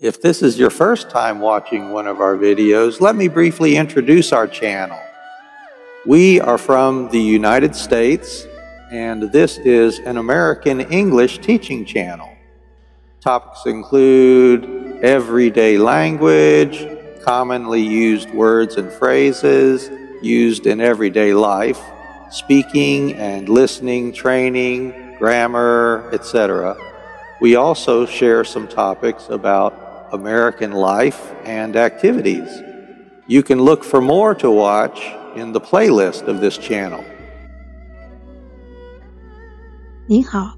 If this is your first time watching one of our videos, let me briefly introduce our channel. We are from the United States, and this is an American English teaching channel. Topics include everyday language, commonly used words and phrases used in everyday life, speaking and listening training, grammar, etc. We also share some topics about American life and activities. You can look for more to watch in the playlist of this channel. 您好，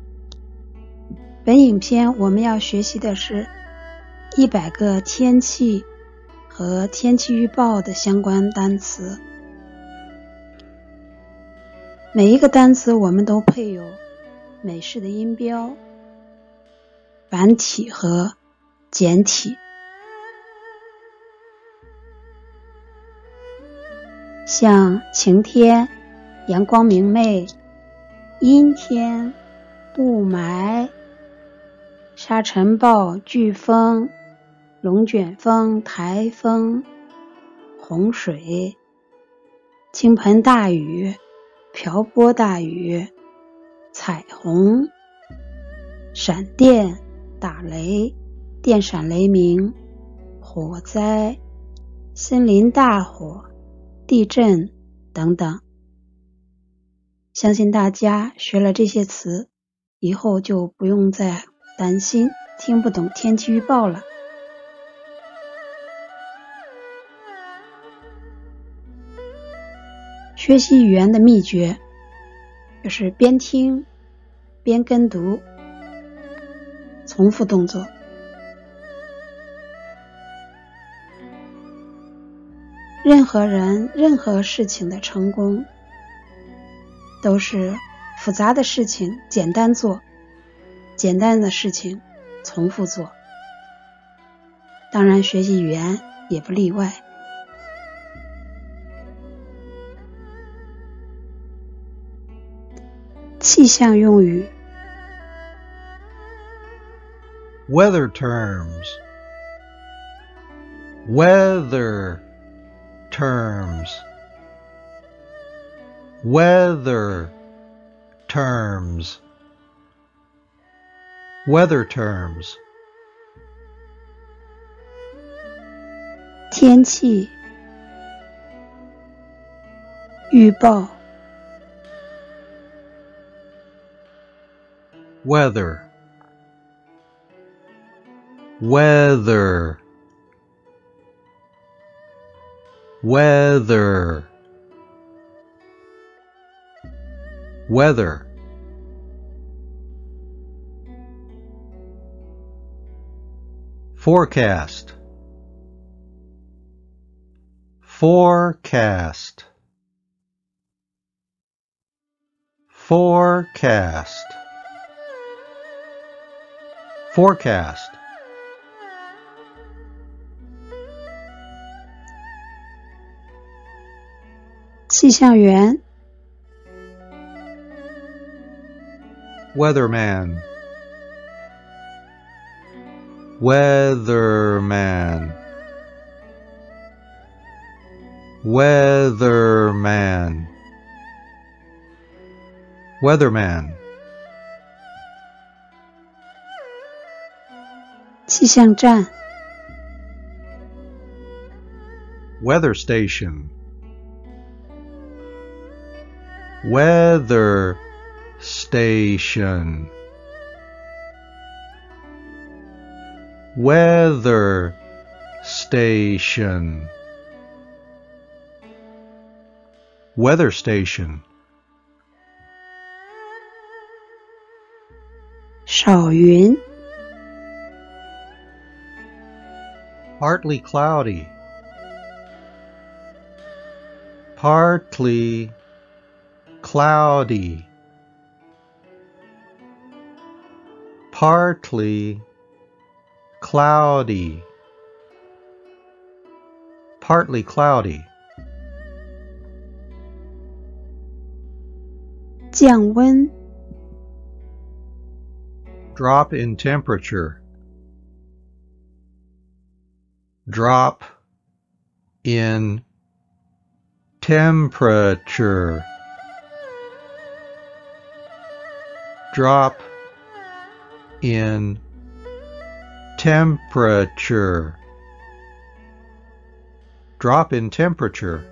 本影片我们要学习的是一百个天气和天气预报的相关单词。每一个单词我们都配有美式的音标、繁体和 简体，像晴天、阳光明媚、阴天、雾霾、沙尘暴、飓风、龙卷风、台风、洪水、倾盆大雨、瓢泼大雨、彩虹、闪电、打雷。电闪雷鸣、火灾、森林大火、地震等等，相信大家学了这些词以后，就不用再担心听不懂天气预报了。学习语言的秘诀就是边听边跟读，重复动作。任何人、任何事情的成功，都是复杂的事情简单做，简单的事情重复做。当然，学习语言也不例外。气象用语，weather terms，weather。terms weather terms weather terms 天气预报 weather weather Weather. Weather. Forecast. Forecast. Forecast. Forecast 气象员，weatherman weatherman weatherman weatherman 气象站 weather station Weather station. Weather station. Weather station. 少云 partly cloudy. Partly cloudy, partly cloudy, partly cloudy. 降温。Drop in temperature. Drop in temperature drop in temperature drop in temperature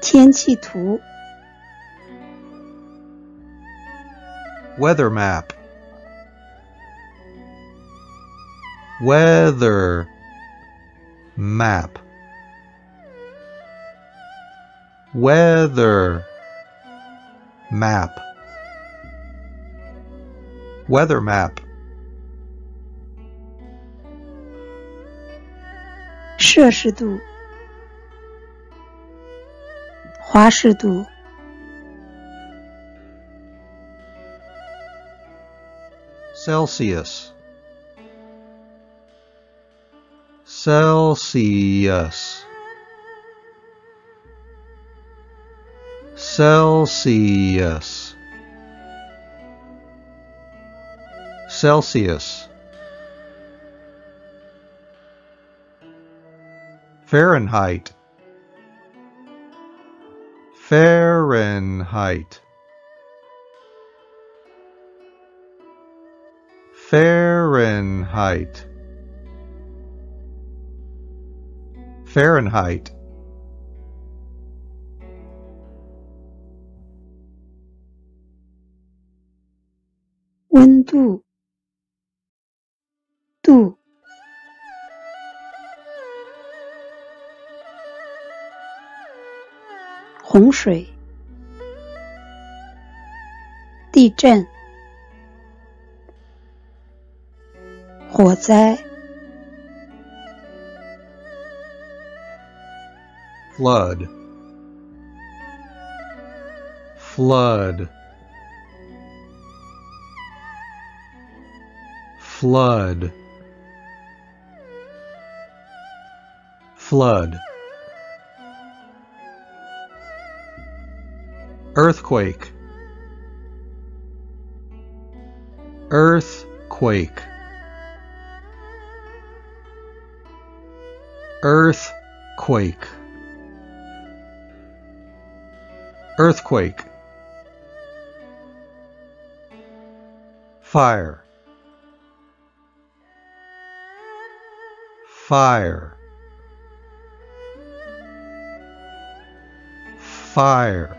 天气图 weather map weather map weather map weather map 摄氏度、华氏度、 Celsius Celsius Celsius. Celsius. Fahrenheit. Fahrenheit. Fahrenheit. Fahrenheit 度、度、洪水、地震、火灾、flood flood flood. Flood. Earthquake. Earthquake. Earthquake. Earthquake. Fire fire fire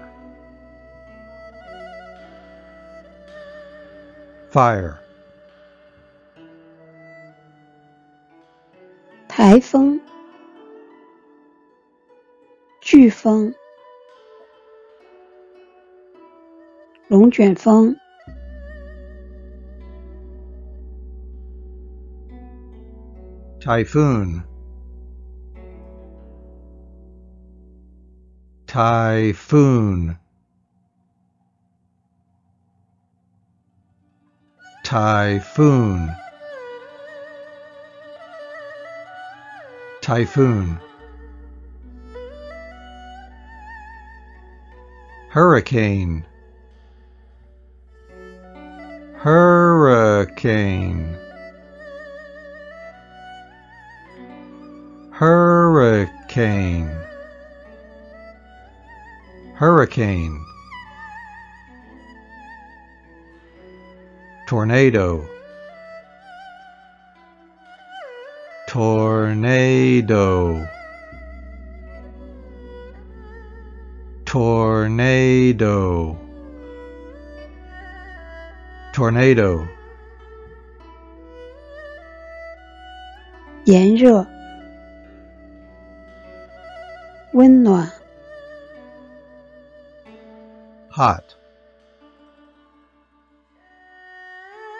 fire 台风、飓风、龙卷风、typhoon. Typhoon. Typhoon. Typhoon. Hurricane. Hurricane hurricane. Hurricane. Tornado. Tornado. Tornado. Tornado. 炎热、温暖、hot.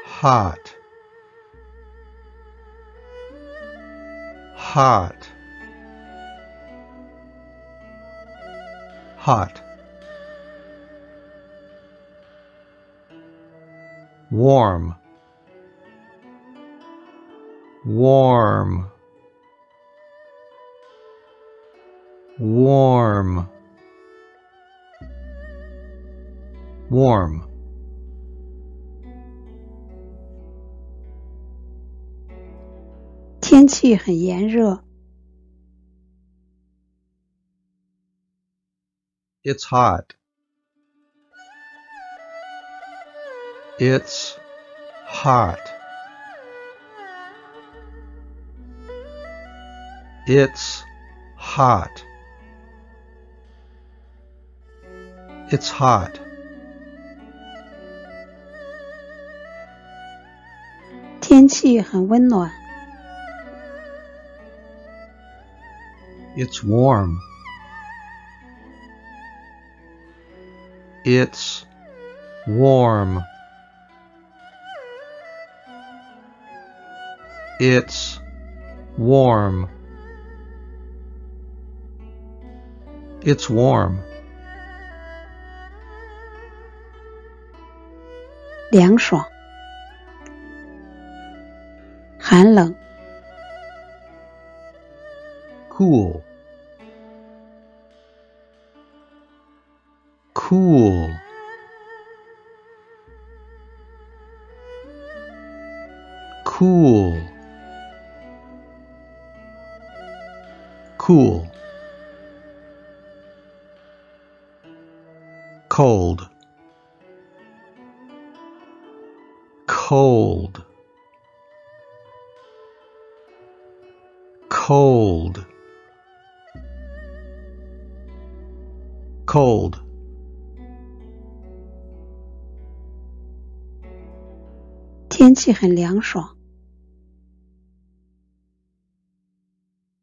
Hot. Hot. Hot. Warm. Warm warm warm It's hot. It's hot. It's hot. It's hot. It's warm. It's warm. It's warm. It's warm. 凉爽，寒冷， Cool. Cool. Cool. Cool. Cold. cold. Cold. Cold.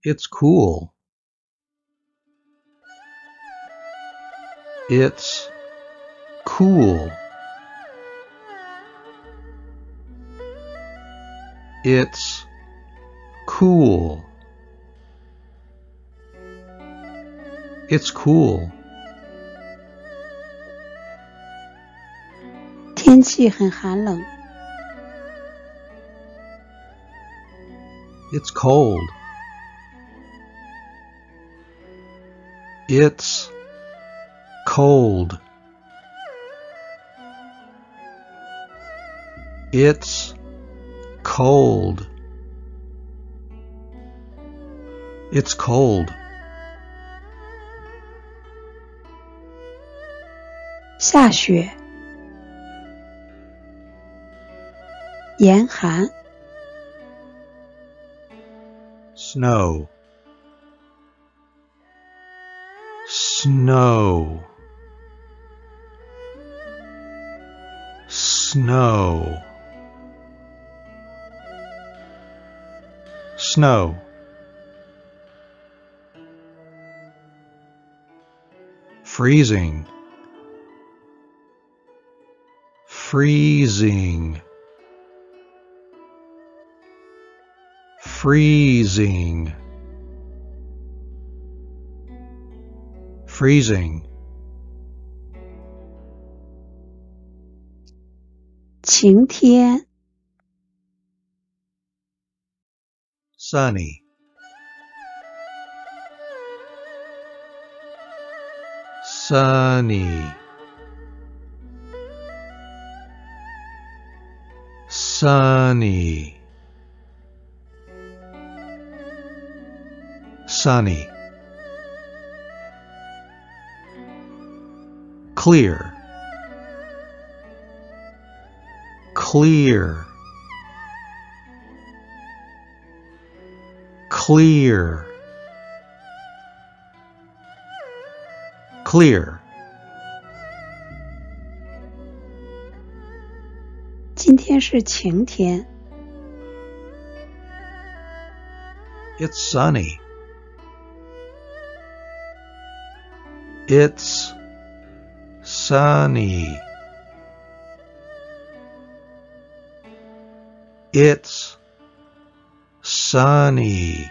It's cool. It's cool. It's cool. It's cool. 天气很寒冷。 It's cold. It's cold. It's cold. It's cold. Snow. Snow. Snow. Snow. Freezing. Freezing. Freezing. Freezing. 晴天，Sunny. Sunny. Sunny. Sunny. Clear. Clear. Clear. Clear. 今天是晴天。 It's sunny. It's sunny. It's sunny.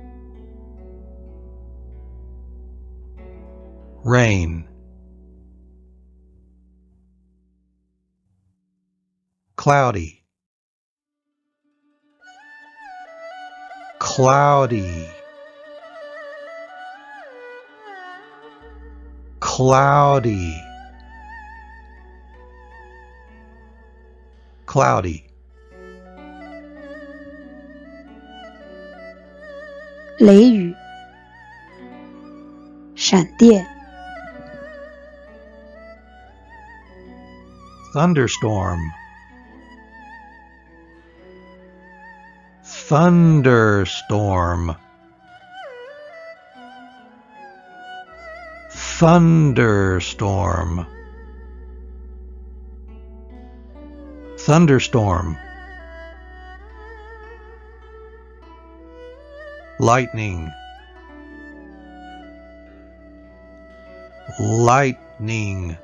rain cloudy cloudy cloudy cloudy 雷雨、闪电、 Thunderstorm. Thunderstorm. Thunderstorm. Thunderstorm. Lightning. Lightning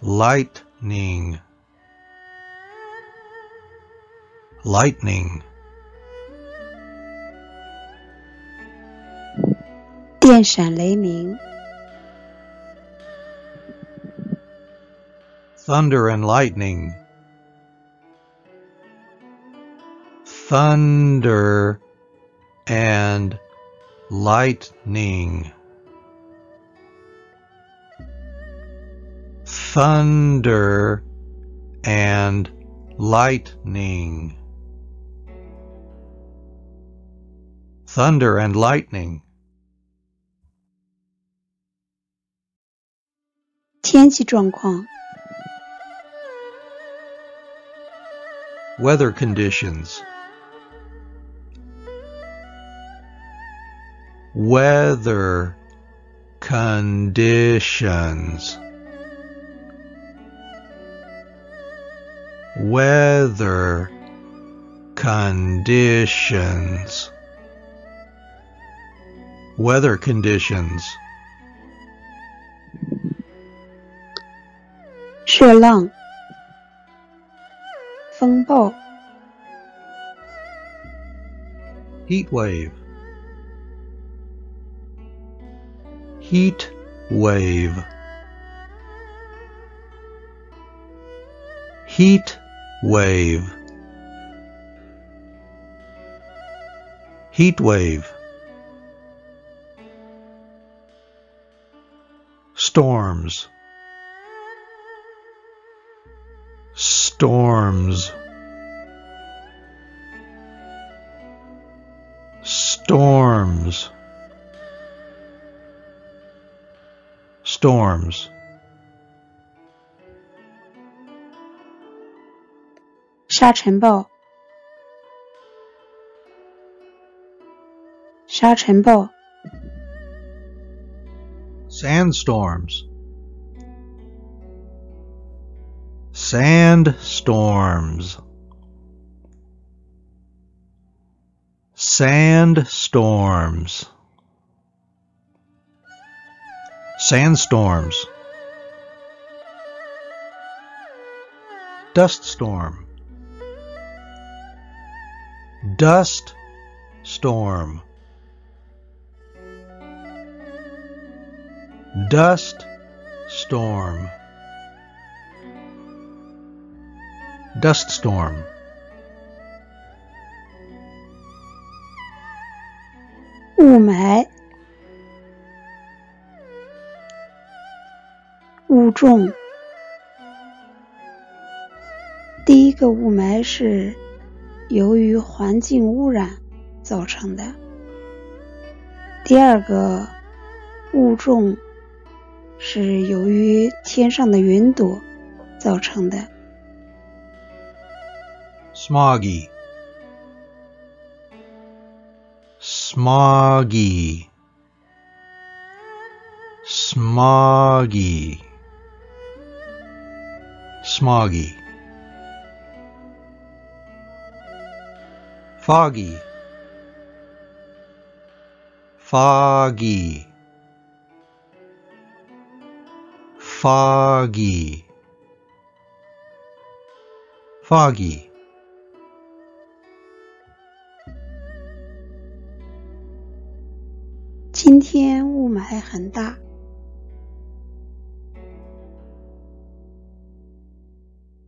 lightning lightning 电闪雷鸣、 thunder and lightning thunder and lightning thunder and lightning thunder and lightning 天气状况、 weather conditions weather conditions weather conditions weather conditions 热浪、风暴、 heat wave heat wave heat wave. Heat wave. Storms. Storms. Storms. Storms 沙尘暴、沙尘暴、 sandstorms sandstorms sandstorms sandstorms dust storm Dust Storm. Dust Storm. Dust Storm. 雾霾. 雾重，第一个雾霾是由于环境污染造成的，第二个物重是由于天上的云朵造成的。smoggy smoggy smoggy smoggy foggy. Foggy. Foggy. Foggy.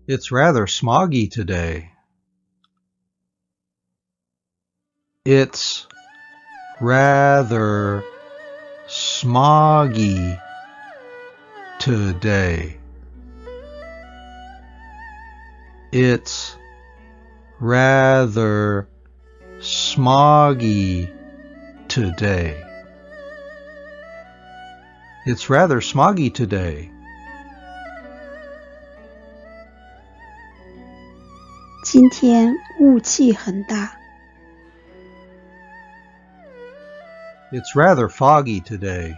It's rather smoggy today. It's rather smoggy today. It's rather smoggy today. It's rather smoggy today. 今天雾气很大。 It's rather foggy today.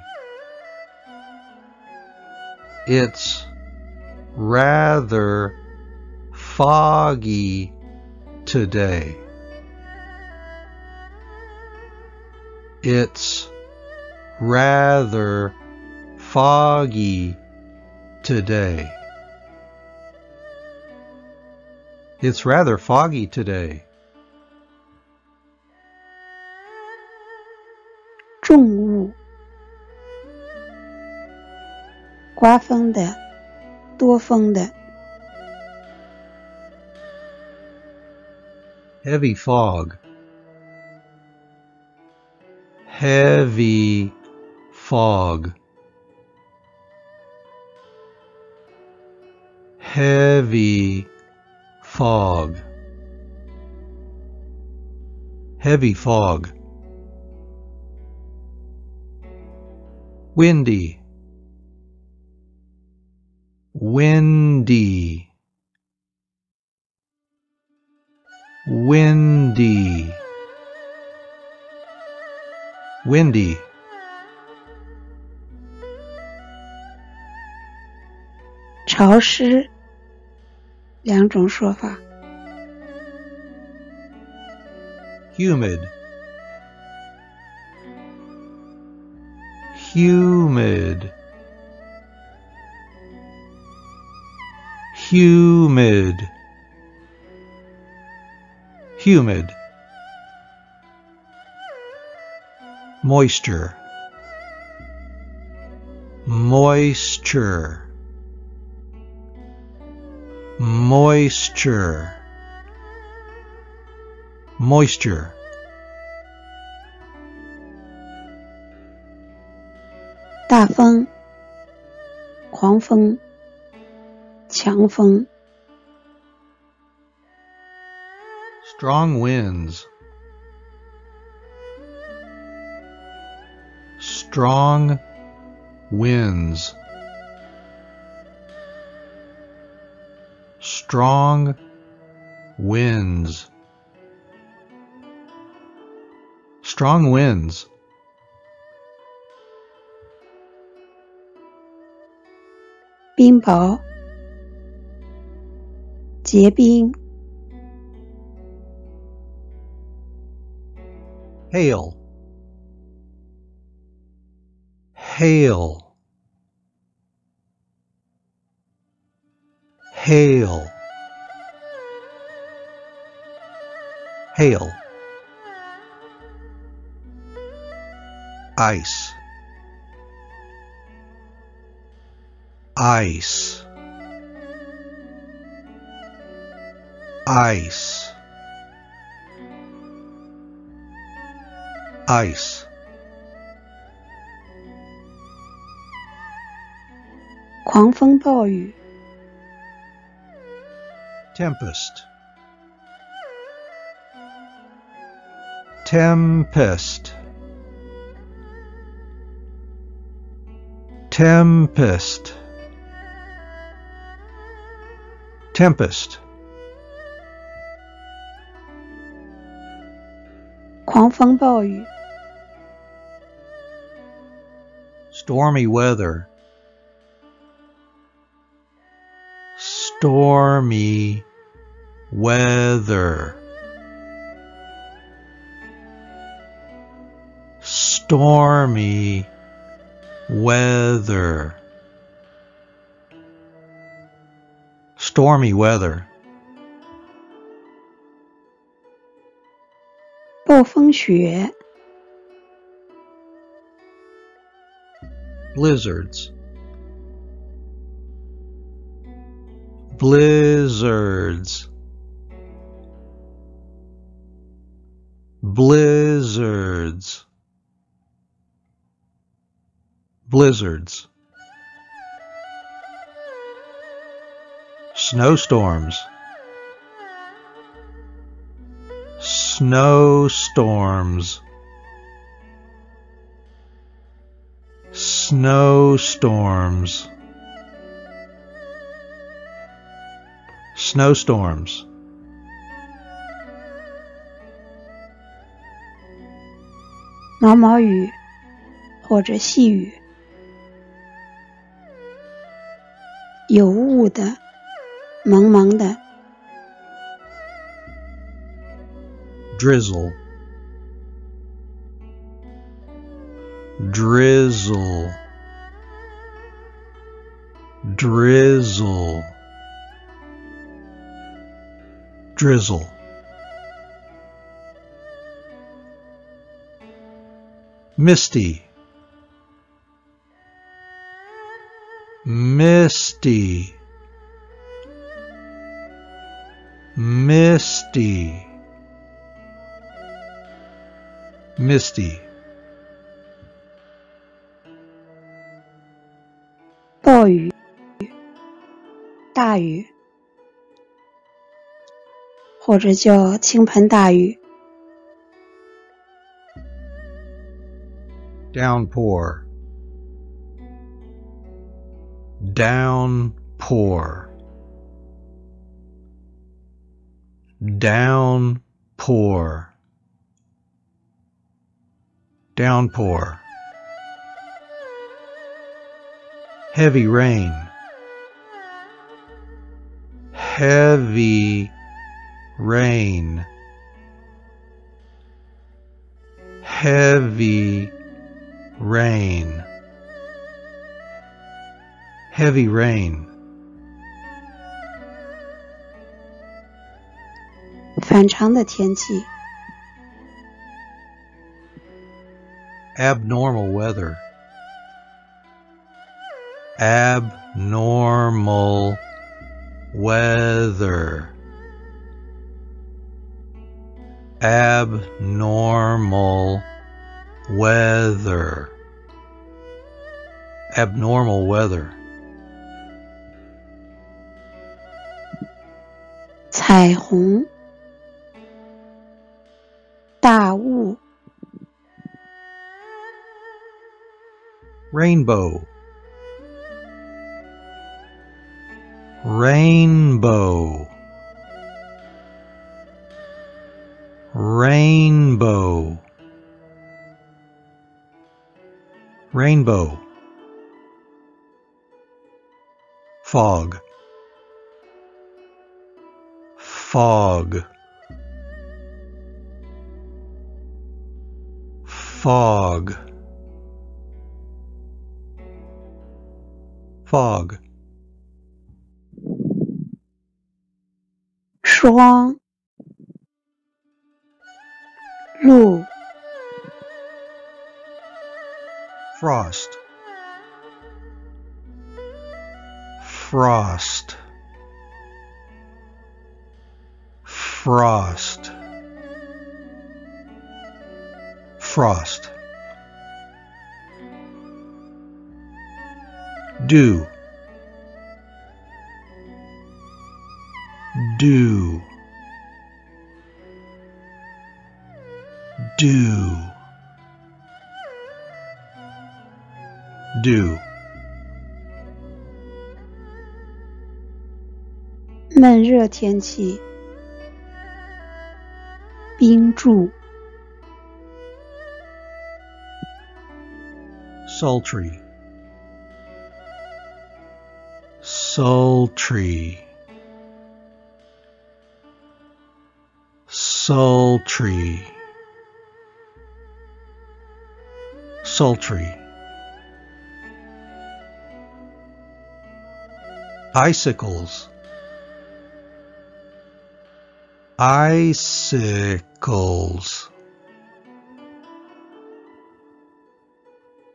It's rather foggy today. It's rather foggy today. It's rather foggy today. 重雾，刮风的，多风的。 Heavy fog. Heavy fog. Heavy fog. Heavy fog. Windy. Windy. windy windy 潮湿，两种说法。 humid humid. Humid. Humid. Moisture. Moisture. Moisture. Moisture 大风、狂风、强风。 Strong winds. Strong winds. Strong winds. Strong winds. 冰雹、结冰、 Hail. Hail. Hail. Hail. Ice. ice. Ice. Ice. tempest. Tempest. Tempest. Tempest. Stormy weather. Stormy weather. Stormy weather. Stormy weather. 暴风雪、 blizzards blizzards blizzards blizzards snowstorms snowstorms snowstorms snowstorms 毛毛雨或者细雨，有雾的， 蒙蒙的， drizzle drizzle drizzle drizzle misty misty misty misty 暴雨、大雨，或者叫倾盆大雨。 downpour downpour Downpour. Downpour. Heavy rain. Heavy rain. Heavy rain. Heavy rain 反常的天气， abnormal weather abnormal weather abnormal weather abnormal weather 彩虹、 大雾、rainbow. Rainbow. Rainbow. Rainbow. Fog. Fog fog. Fog. 霜、露、frost. Frost. Frost frost. Dew. Dew. Dew. Dew. 闷热天气，冰柱。Sultry. Sultry. Sultry. Sultry. Icicles. Icicles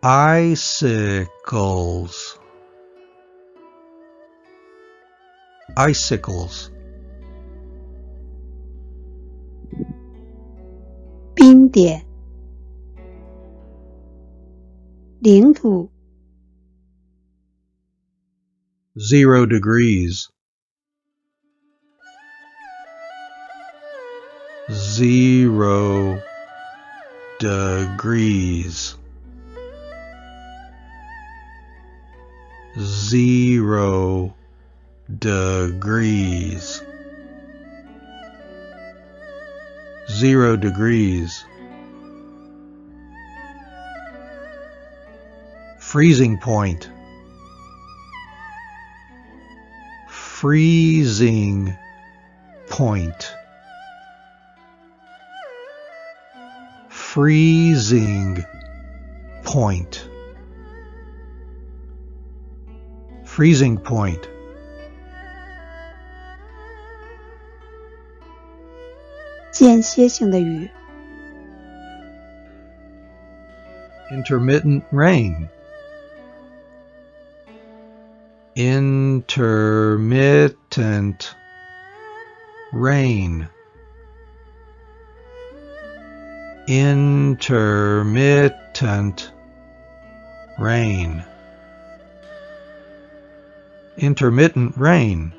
icicles icicles 冰点，领土， zero degrees zero degrees Zero degrees. Zero degrees. Freezing point. Freezing point. Freezing point freezing point. Intermittent rain. Intermittent rain. Intermittent rain intermittent rain.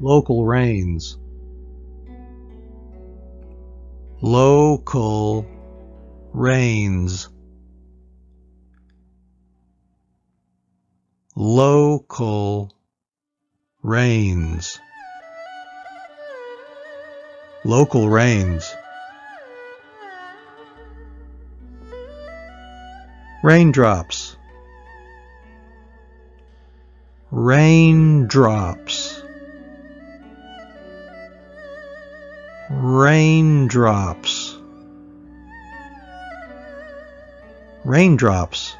Local rains. Local rains. Local rains. Local rains. Raindrops. Raindrops. Raindrops. Raindrops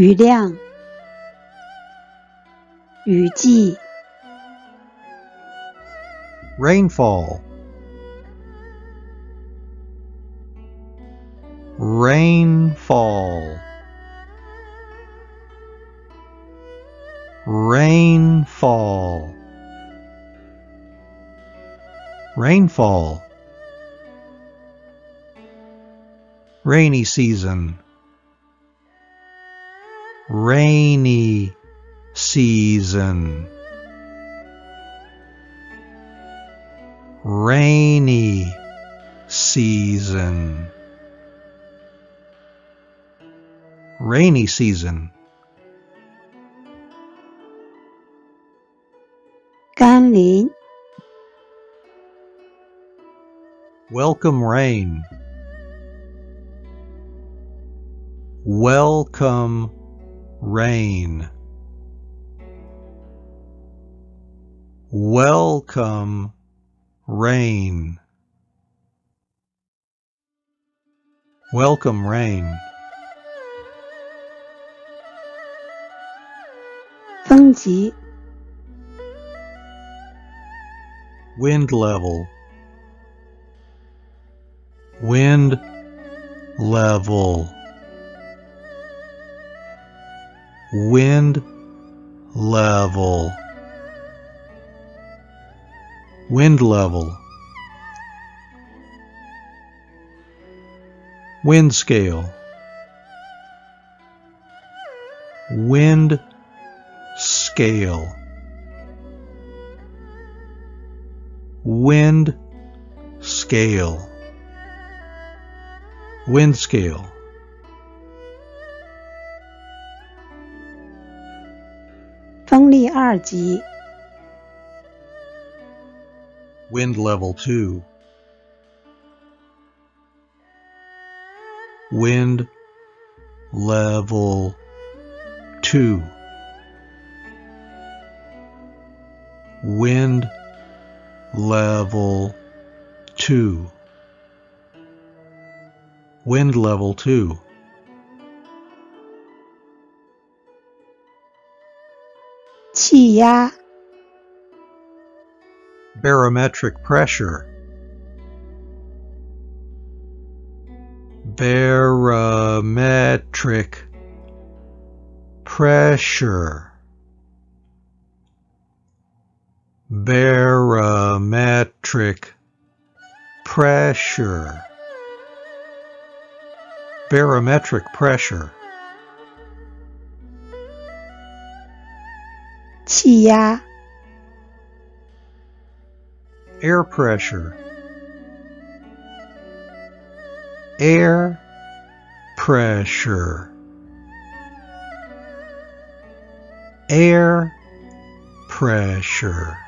雨量，雨季， rainfall rainfall rainfall rainfall rainy season rainy season. Rainy season. Rainy season. 甘霖，welcome rain. Welcome rain. Welcome rain. Welcome rain，wind level. Wind level wind level. Wind level. Wind scale. Wind scale. Wind scale. Wind scale 风力二级， wind level 2 wind level 2 wind level 2 Wind level 2. Qi Barometric pressure. Barometric pressure. Barometric pressure. Barometric pressure. 气压 Air pressure. Air pressure. Air pressure.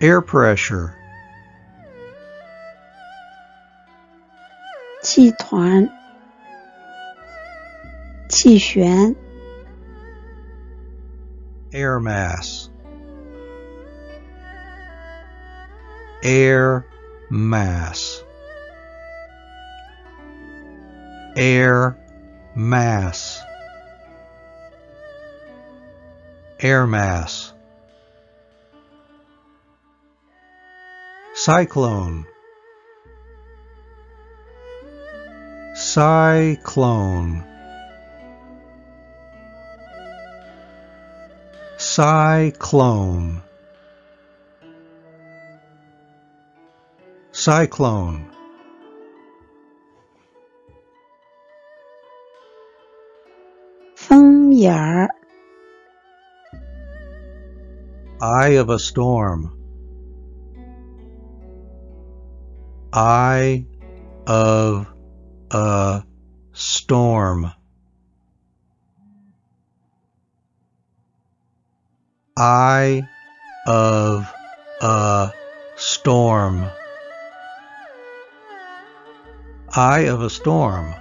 Air pressure. 气团、气旋、 Air mass. Air mass. Air mass. Air mass. Cyclone. Cyclone. Cyclone. Cyclone. Eye of a storm. Eye of a storm. Eye of a storm. Eye of a storm.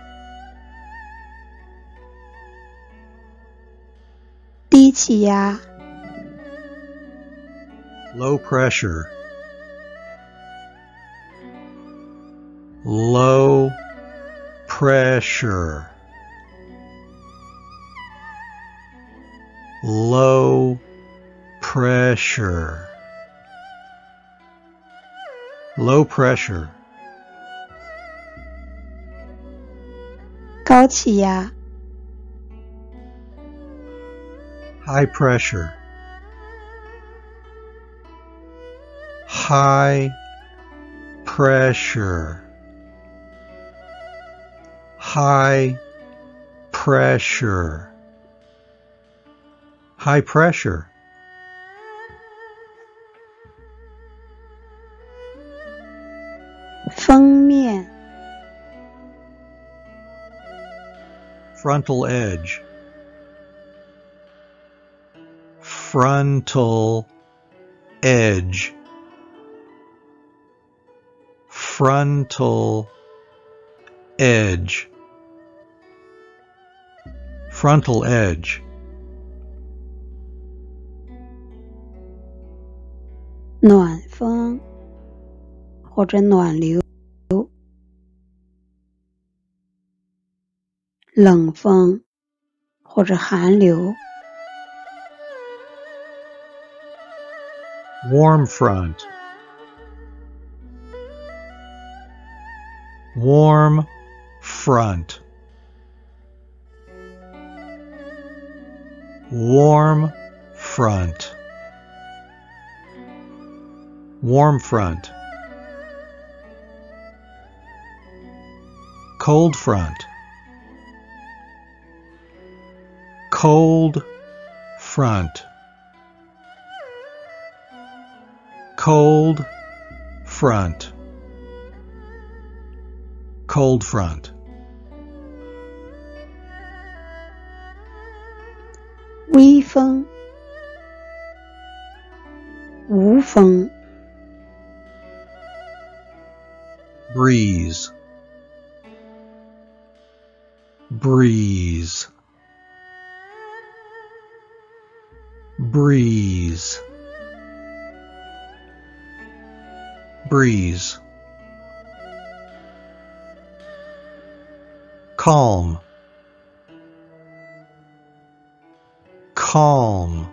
低气压、 Low pressure. Low pressure. Low pressure. Low pressure. 高气压、 High pressure. High pressure. High pressure. High pressure. Frontal edge. Frontal edge. Frontal edge. Frontal edge. 暖风或者暖流、 冷风或者寒流、 Warm front. Warm front. Warm front. Warm front. Cold front. Cold front. Cold front. Cold front. 微风、无风、 breeze breeze breeze. Breeze. Calm, calm,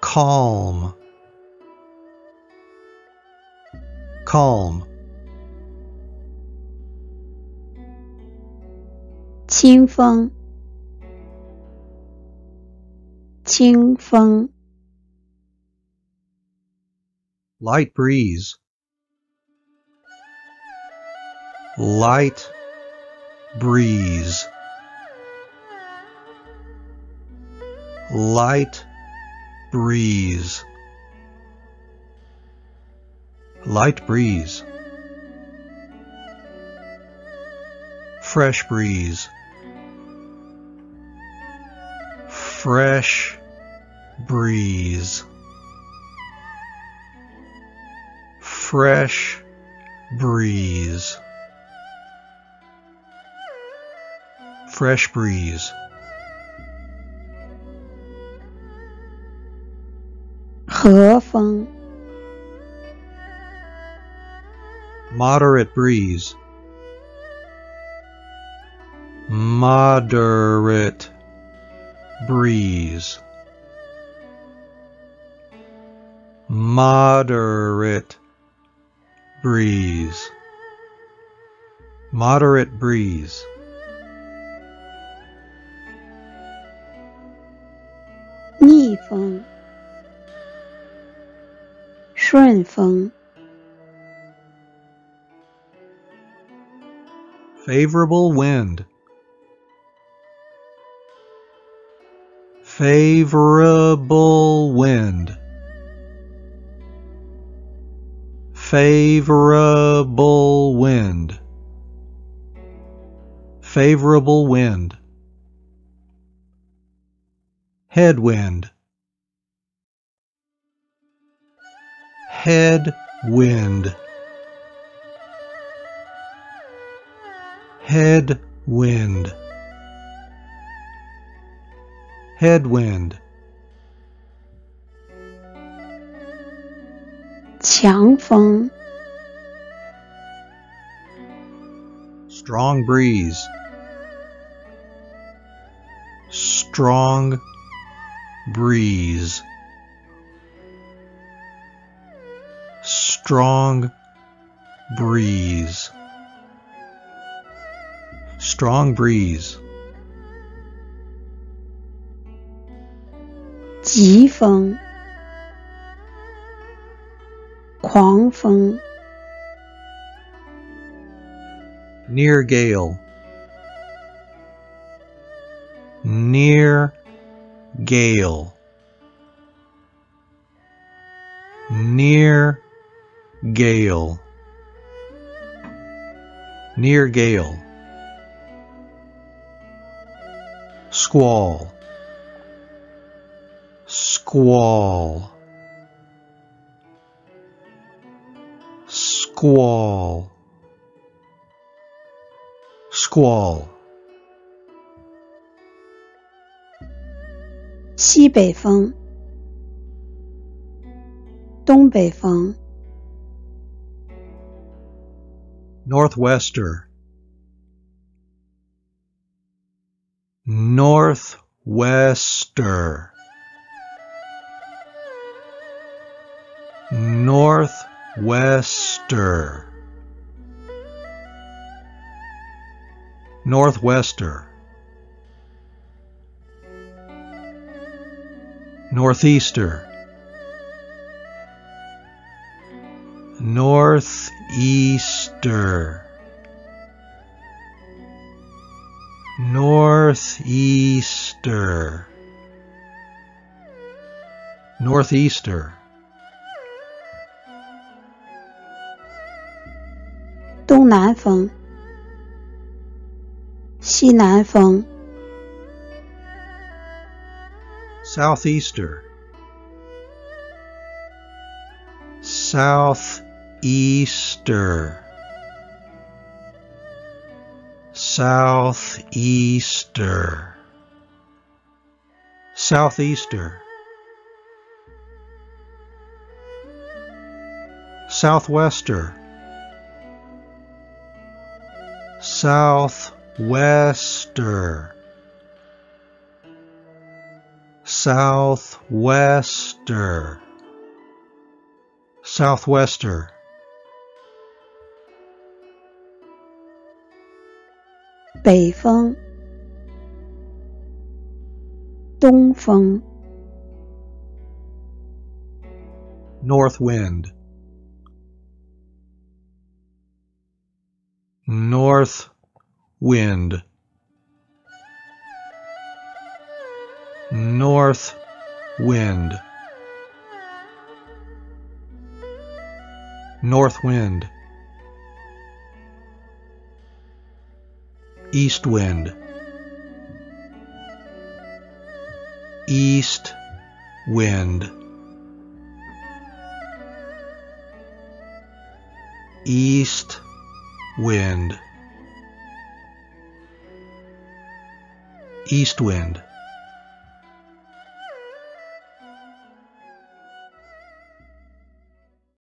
calm, calm, 清风，清风，light breeze, light breeze, light breeze, light breeze, fresh breeze, fresh breeze. fresh breeze. Fresh breeze. Moderate breeze. Moderate breeze moderate breeze. Moderate breeze. favorable wind. Favorable wind. Favorable wind. Favorable wind. Headwind. Headwind. Headwind. Headwind 强风， strong breeze strong breeze strong breeze strong breeze 疾风， 狂风，near gale. Near gale. Near gale. Near gale. Squall. Squall squall squall 西北风，东北风， northwester northwester northwester northwester. Northeaster. Northeaster. Northeaster. Northeaster 东南风，西南风， southeaster southeaster southeaster southeaster southwester southwester southwester southwester 北风，东风， north wind North wind. North wind. North wind. East wind. East wind. East wind. East wind